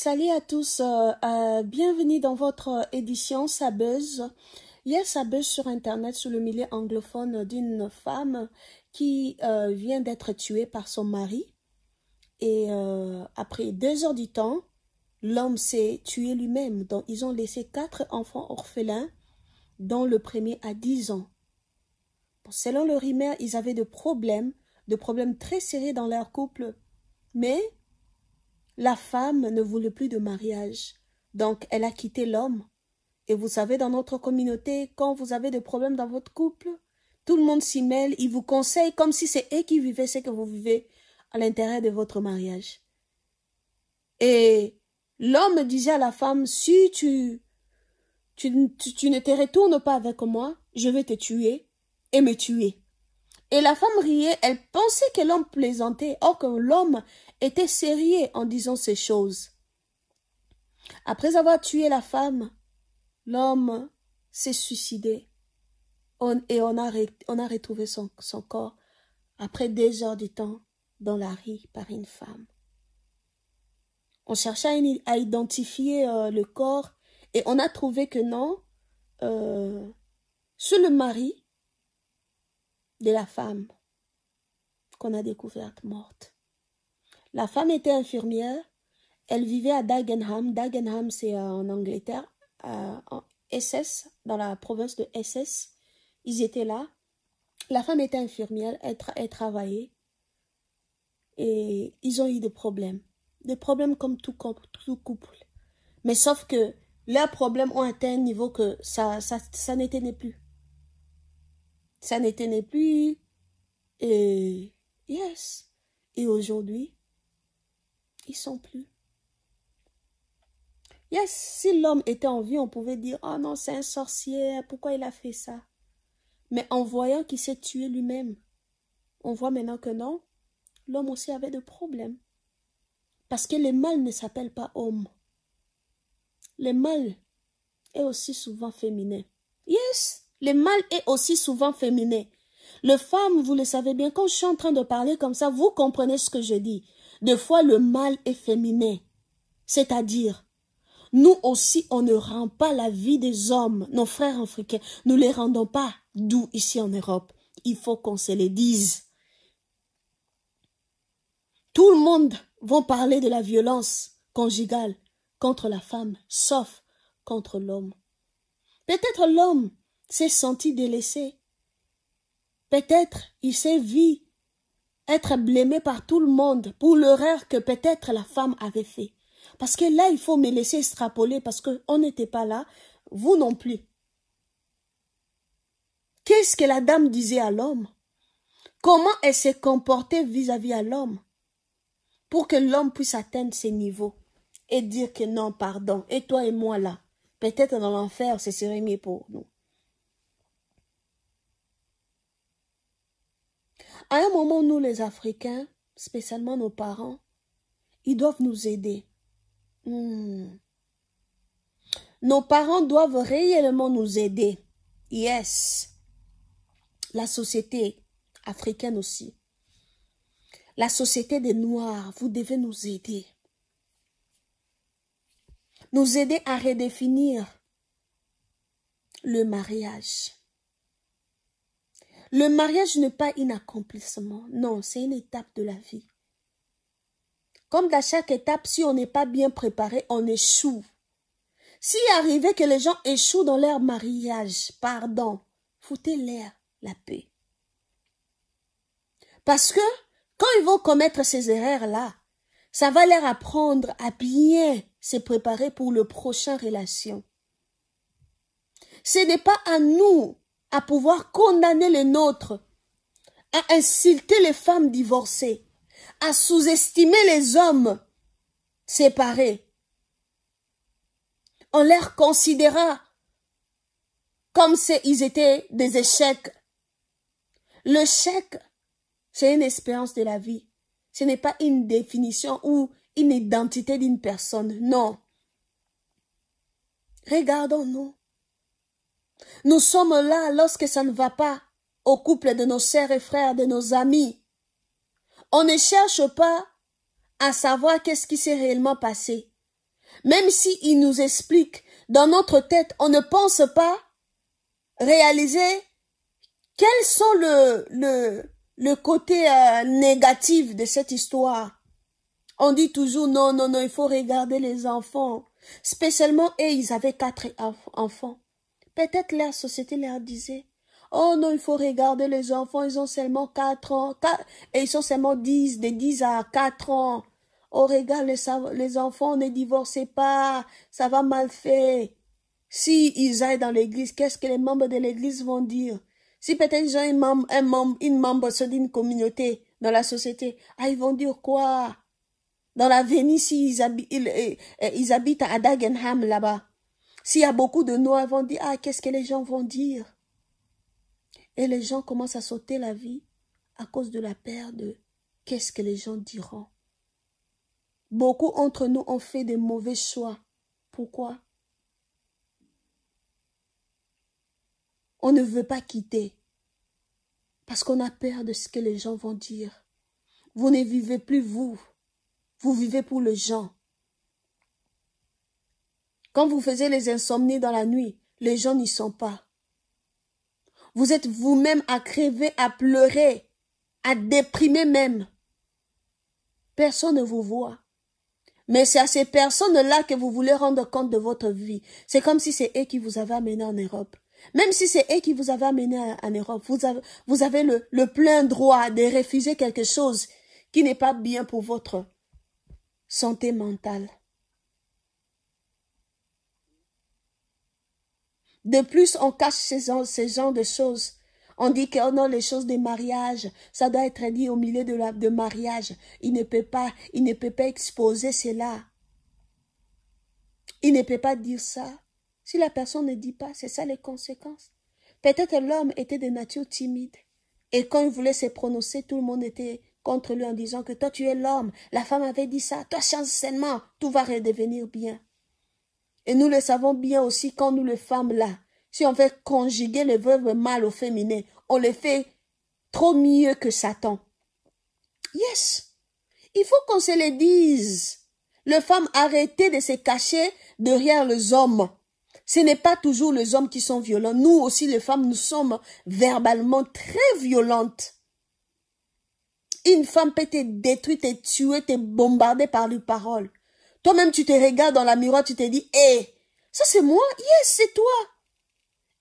Salut à tous, euh, euh, bienvenue dans votre édition buzz. Hier, buzz sur Internet sur le milieu anglophone d'une femme qui euh, vient d'être tuée par son mari. Et après deux heures du temps, l'homme s'est tué lui-même. Donc, ils ont laissé quatre enfants orphelins, dont le premier a 10 ans. selon le rumeur, ils avaient de problèmes, de problèmes très sérieux dans leur couple. Mais la femme ne voulait plus de mariage, donc elle a quitté l'homme. Et vous savez, dans notre communauté, quand vous avez des problèmes dans votre couple, tout le monde s'y mêle, il vous conseille comme si c'est eux qui vivaient ce que vous vivez à l'intérieur de votre mariage. Et l'homme disait à la femme, si tu, tu, tu ne te retournes pas avec moi, je vais te tuer et me tuer. Et la femme riait, elle pensait que l'homme plaisantait, or que l'homme était sérieux en disant ces choses. Après avoir tué la femme, l'homme s'est suicidé et on a, on a retrouvé son, corps après deux heures de temps dans la rue par une femme. On cherchait à, identifier euh, le corps et on a trouvé que non, euh, c'est le mari de la femme qu'on a découverte morte. La femme était infirmière. Elle vivait à Dagenham. Dagenham, c'est euh, en Angleterre, euh, en SS, dans la province de SS. Ils étaient là. La femme était infirmière, elle, travaillait. Et ils ont eu des problèmes. Des problèmes comme tout, couple. Mais sauf que leurs problèmes ont atteint un niveau que ça, ça, ça plus. Ça n'éteignait plus. Et, yes. Et aujourd'hui, ils sont plus. Yes, si l'homme était en vie, on pouvait dire Oh non, c'est un sorcier, pourquoi il a fait ça? Mais en voyant qu'il s'est tué lui-même, on voit maintenant que non, l'homme aussi avait des problèmes. Parce que le mal ne s'appelle pas homme. Le mal est aussi souvent féminin. Yes, le mal est aussi souvent féminin. Le femme, vous le savez bien, quand je suis en train de parler comme ça, vous comprenez ce que je dis. Des fois, le mal est féminin. C'est-à-dire, nous aussi, on ne rend pas la vie des hommes, nos frères africains, nous les rendons pas doux ici en Europe. Il faut qu'on se les dise. Tout le monde va parler de la violence conjugale contre la femme, sauf contre l'homme. Peut-être l'homme s'est senti délaissé. Peut-être il s'est vu être blâmé par tout le monde pour l'erreur que peut-être la femme avait fait. Parce que là, il faut me laisser extrapoler parce qu'on n'était pas là, vous non plus. Qu'est-ce que la dame disait à l'homme? Comment elle s'est comportée vis-à-vis à l'homme? Pour que l'homme puisse atteindre ses niveaux et dire que non, pardon, et toi et moi là, peut-être dans l'enfer, ce serait mieux pour nous. À un moment, nous les Africains, spécialement nos parents, ils doivent nous aider. Hmm. Nos parents doivent réellement nous aider. Yes. La société africaine aussi. La société des Noirs, vous devez nous aider. Nous aider à redéfinir le mariage. Le mariage n'est pas un accomplissement, non, c'est une étape de la vie. Comme dans chaque étape, si on n'est pas bien préparé, on échoue. S'il arrivait que les gens échouent dans leur mariage, pardon, foutez-leur la paix. Parce que quand ils vont commettre ces erreurs-là, ça va leur apprendre à bien se préparer pour le prochain relation. Ce n'est pas à nous à pouvoir condamner les nôtres, à insulter les femmes divorcées, à sous-estimer les hommes séparés. On les considéra comme s'ils étaient des échecs. Le chèque, c'est une expérience de la vie. Ce n'est pas une définition ou une identité d'une personne. Non. Regardons-nous. Nous sommes là lorsque ça ne va pas au couple de nos sœurs et frères, de nos amis. On ne cherche pas à savoir qu'est-ce qui s'est réellement passé. Même si nous explique dans notre tête, on ne pense pas réaliser quels sont le, le, le côté euh, négatif de cette histoire. On dit toujours non, non, non, il faut regarder les enfants. Spécialement, et ils avaient quatre enfants. Peut-être la société leur disait, oh non, il faut regarder les enfants, ils ont seulement quatre ans, et ils sont seulement dix, de dix à quatre ans. Oh, regarde les, enfants, ne divorcez pas, ça va mal faire. Si ils aillent dans l'église, qu'est-ce que les membres de l'église vont dire? Si peut-être ils ont un membre, un une membre d'une communauté dans la société, ah, ils vont dire quoi? Dans la Vénice, ils, habitent, ils, ils habitent à Dagenham là-bas. S'il y a beaucoup de ils vont dire, ah, qu'est-ce que les gens vont dire? Et les gens commencent à sauter la vie à cause de la peur de qu'est-ce que les gens diront. Beaucoup d'entre nous ont fait des mauvais choix. Pourquoi? On ne veut pas quitter parce qu'on a peur de ce que les gens vont dire. Vous ne vivez plus vous, vous vivez pour les gens. Quand vous faisiez les insomnies dans la nuit, les gens n'y sont pas. Vous êtes vous-même à crever, à pleurer, à déprimer même. Personne ne vous voit. Mais c'est à ces personnes-là que vous voulez rendre compte de votre vie. C'est comme si c'est eux qui vous avaient amené en Europe. Même si c'est eux qui vous avaient amené en Europe, vous avez, le plein droit de refuser quelque chose qui n'est pas bien pour votre santé mentale. De plus, on cache ces, ces genres de choses. On dit que oh les choses des mariages, ça doit être dit au milieu de, la, de mariage. Il ne peut pas, il ne peut pas exposer cela. Il ne peut pas dire ça. Si la personne ne dit pas, c'est ça les conséquences. Peut-être l'homme était de nature timide. Et quand il voulait se prononcer, tout le monde était contre lui en disant que toi tu es l'homme. La femme avait dit ça. Toi change seulement, tout va redevenir bien. Et nous le savons bien aussi quand nous les femmes là, si on veut conjuguer le verbe mal au féminin, on le fait trop mieux que Satan. Yes. Il faut qu'on se le dise. Les femmes, arrêtez de se cacher derrière les hommes. Ce n'est pas toujours les hommes qui sont violents. Nous aussi, les femmes, nous sommes verbalement très violentes. Une femme peut te détruire, te tuer, te par les paroles. Toi-même, tu te regardes dans la miroir, tu te dis, hé, ça c'est moi, yes, c'est toi.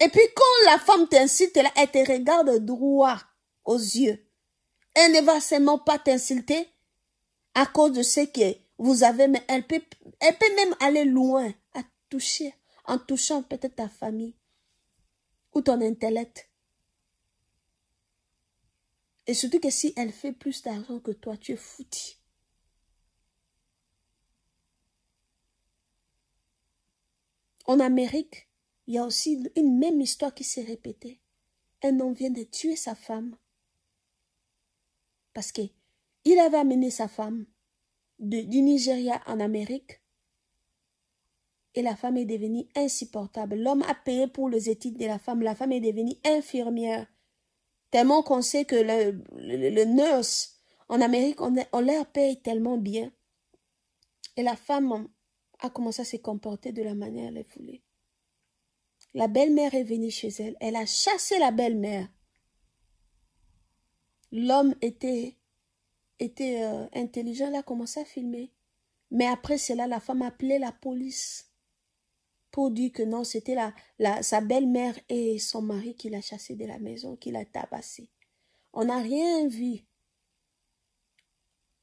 Et puis quand la femme t'insulte, elle te regarde droit aux yeux. Elle ne va seulement pas t'insulter à cause de ce que vous avez, mais elle peut, elle peut même aller loin à toucher, en touchant peut-être ta famille ou ton intellect. Et surtout que si elle fait plus d'argent que toi, tu es foutu. En Amérique, il y a aussi une même histoire qui s'est répétée. Un homme vient de tuer sa femme. Parce que il avait amené sa femme du Nigeria en Amérique. Et la femme est devenue insupportable. L'homme a payé pour les études de la femme. La femme est devenue infirmière. Tellement qu'on sait que le, le, nurse en Amérique, on leur paye tellement bien. Et la femme a commencé à se comporter de la manière qu'elle voulait. La belle-mère est venue chez elle. Elle a chassé la belle-mère. L'homme était, était euh, intelligent, il a commencé à filmer. Mais après cela, la femme a appelé la police pour dire que non, c'était la, la, sa belle-mère et son mari qui l'a chassé de la maison, qui l'a tabassé. On n'a rien vu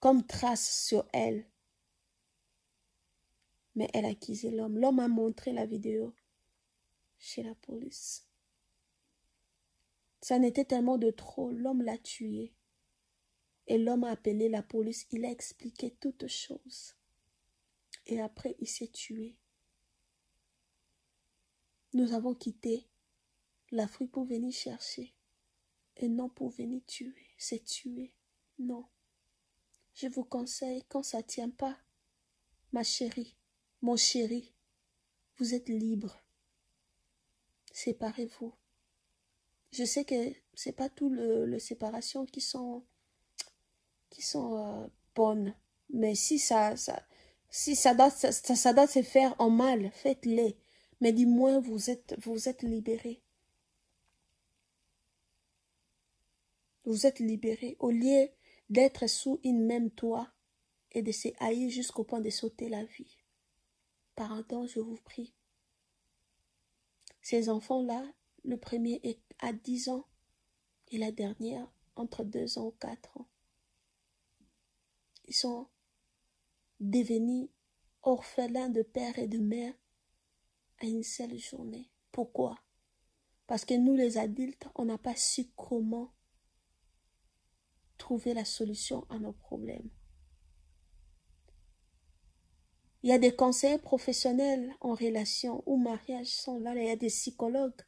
comme trace sur elle mais elle a accusé l'homme. L'homme a montré la vidéo chez la police. Ça n'était tellement de trop. L'homme l'a tué. Et l'homme a appelé la police. Il a expliqué toutes choses. Et après, il s'est tué. Nous avons quitté l'Afrique pour venir chercher. Et non pour venir tuer. C'est tuer. Non. Je vous conseille, quand ça ne tient pas, ma chérie, mon chéri, vous êtes libre. Séparez-vous. Je sais que c'est pas tout le, séparation qui sont euh, bonnes, mais si ça ça ça doit, ça, ça doit se faire en mal, faites-les. Mais du moins, vous êtes, vous êtes libérés. Vous êtes libérés au lieu d'être sous une même toit et de se haïr jusqu'au point de sauter la vie. Pardon, je vous prie. Ces enfants-là, le premier est à 10 ans et la dernière entre 2 ans ou 4 ans. Ils sont devenus orphelins de père et de mère à une seule journée. Pourquoi? Parce que nous, les adultes, on n'a pas su comment trouver la solution à nos problèmes. Il y a des conseillers professionnels en relation ou mariage sont là. Il y a des psychologues.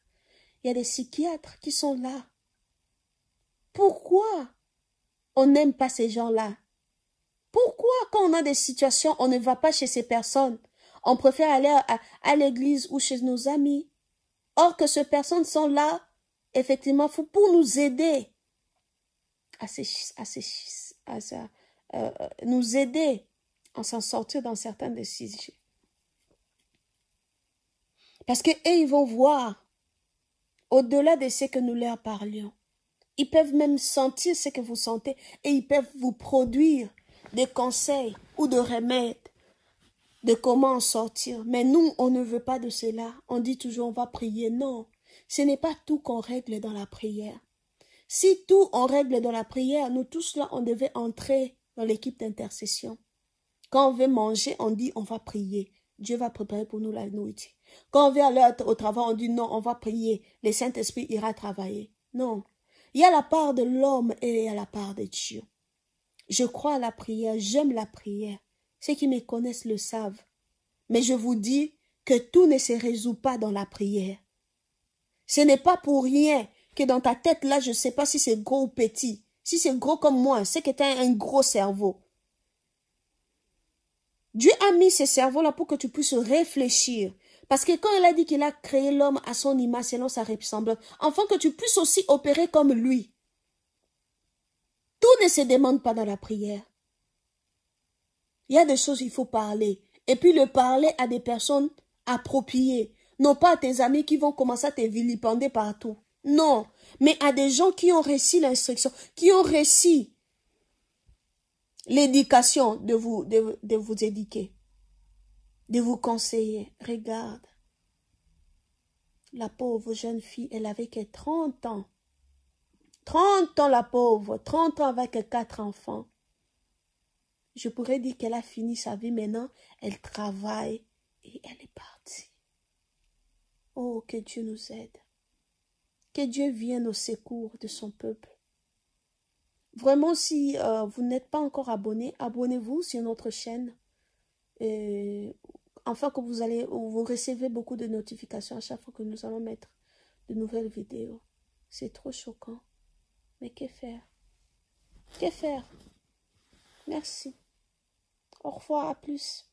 Il y a des psychiatres qui sont là. Pourquoi on n'aime pas ces gens-là? Pourquoi quand on a des situations, on ne va pas chez ces personnes? On préfère aller à, l'église ou chez nos amis. Or que ces personnes sont là, effectivement, pour nous aider à, à, euh, nous aider à s'en sortir dans certaines décisions. Parce que ils vont voir au-delà de ce que nous leur parlions. Ils peuvent même sentir ce que vous sentez et ils peuvent vous produire des conseils ou des remèdes de comment en sortir. Mais nous, on ne veut pas de cela. On dit toujours on va prier. Non, ce n'est pas tout qu'on règle dans la prière. Si tout on règle dans la prière, nous tous là, on devait entrer dans l'équipe d'intercession. Quand on veut manger, on dit on va prier. Dieu va préparer pour nous la nourriture. Quand on veut aller au travail, on dit non, on va prier. Le Saint-Esprit ira travailler. Non. Il y a la part de l'homme et il y a la part de Dieu. Je crois à la prière, j'aime la prière. Ceux qui me connaissent le savent. Mais je vous dis que tout ne se résout pas dans la prière. Ce n'est pas pour rien que dans ta tête là, je ne sais pas si c'est gros ou petit. Si c'est gros comme moi, c'est que tu as un gros cerveau. Dieu a mis ce cerveau-là pour que tu puisses réfléchir. Parce que quand il a dit qu'il a créé l'homme à son image selon sa ressemblance, afin que tu puisses aussi opérer comme lui. Tout ne se demande pas dans la prière. Il y a des choses il faut parler. Et puis le parler à des personnes appropriées. Non pas à tes amis qui vont commencer à te vilipender partout. Non. Mais à des gens qui ont réussi l'instruction, qui ont réussi l'éducation de vous, de, de vous éduquer, de vous conseiller. Regarde, la pauvre jeune fille, elle avait que 30 ans. 30 ans la pauvre, 30 ans avec quatre enfants. Je pourrais dire qu'elle a fini sa vie maintenant, elle travaille et elle est partie. Oh, que Dieu nous aide. Que Dieu vienne au secours de son peuple. Vraiment, si euh, vous n'êtes pas encore abonné, abonnez-vous sur notre chaîne. Et, afin que vous allez, vous recevez beaucoup de notifications à chaque fois que nous allons mettre de nouvelles vidéos. C'est trop choquant. Mais que faire? Que faire? Merci. Au revoir, à plus.